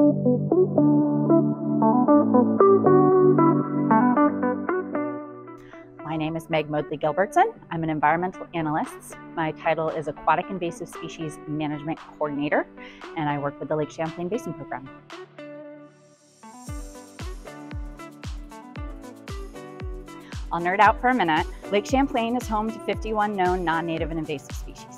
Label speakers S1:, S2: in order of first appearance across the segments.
S1: My name is Meg Modley Gilbertson. I'm an environmental analyst. My title is Aquatic Invasive Species Management Coordinator, and I work with the Lake Champlain Basin Program. I'll nerd out for a minute. Lake Champlain is home to 51 known non-native and invasive species.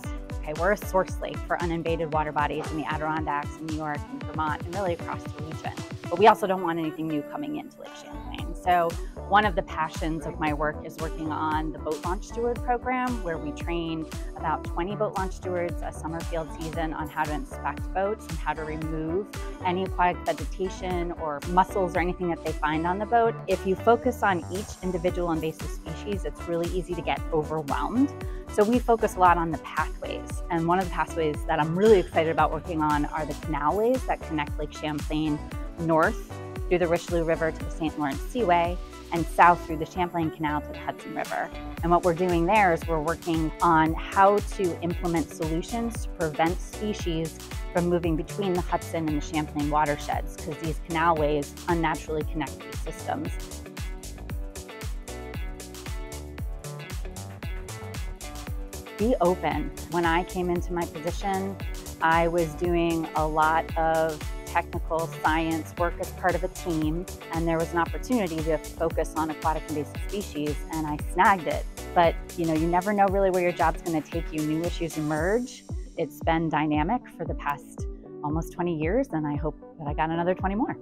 S1: Okay, we're a source lake for uninvaded water bodies in the Adirondacks, in New York, and Vermont, and really across the region. But we also don't want anything new coming into Lake Champlain. So one of the passions of my work is working on the Boat Launch Steward program, where we train about 20 boat launch stewards a summer field season on how to inspect boats and how to remove any aquatic vegetation or mussels or anything that they find on the boat. If you focus on each individual invasive species, it's really easy to get overwhelmed. So we focus a lot on the pathways. And one of the pathways that I'm really excited about working on are the canalways that connect Lake Champlain north through the Richelieu River to the St. Lawrence Seaway and south through the Champlain Canal to the Hudson River. And what we're doing there is we're working on how to implement solutions to prevent species from moving between the Hudson and the Champlain watersheds because these canalways unnaturally connect these systems. Be open. When I came into my position, I was doing a lot of technical science work as part of a team, and there was an opportunity to focus on aquatic invasive species, and I snagged it. But you know, you never know really where your job's going to take you. New issues emerge. It's been dynamic for the past almost 20 years, and I hope that I got another 20 more.